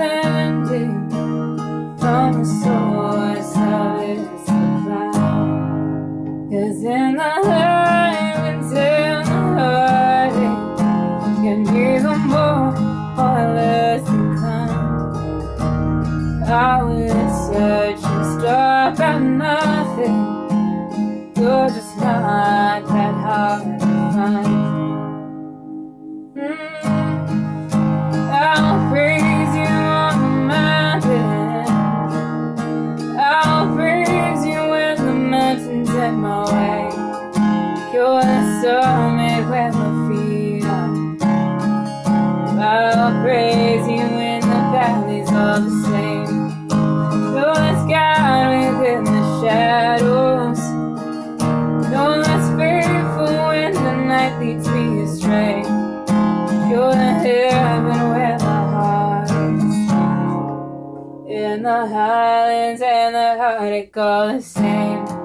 standing from the soil. I praise you in the valleys all the same. Though it's God within the shadows. Though less fearful when the night leads me astray. You're the heaven where my heart is. In the highlands and the heartache all the same.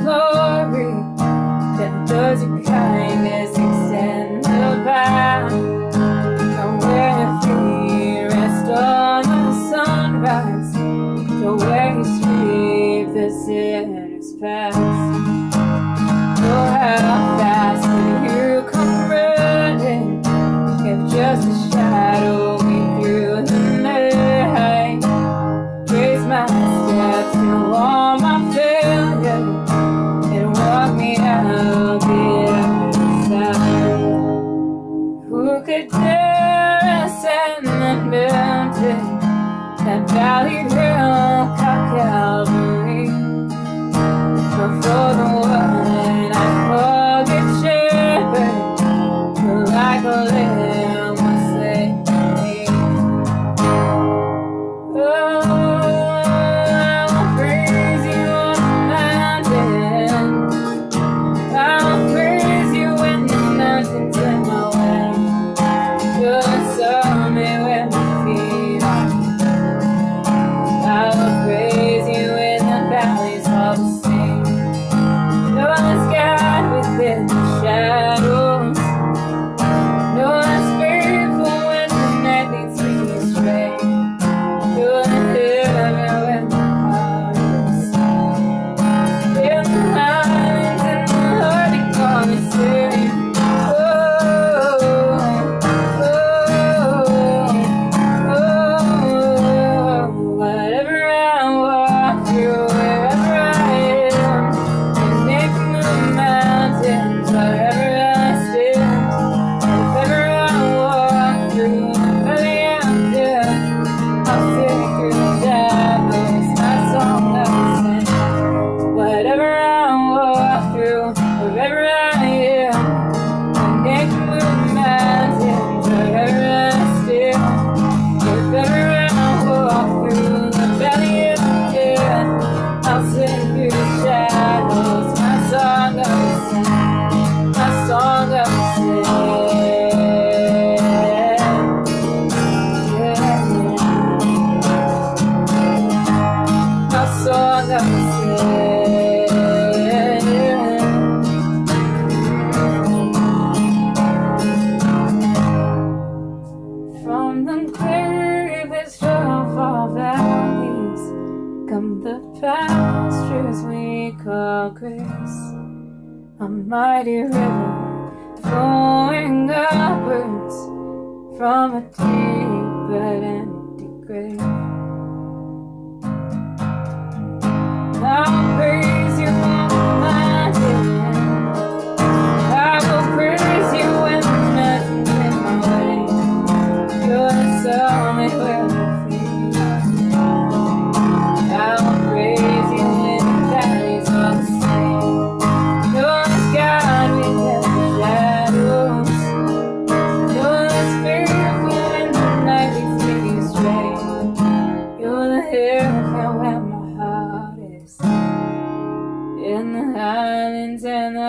glory that does your kindness extend about? path from where your feet rest on the sunrise to where you sweep the sinner's past. Oh, how fast you come running if just a shadow valley road. called grace. A mighty river flowing upwards from a deep but empty grave.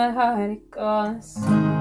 my heart it goes.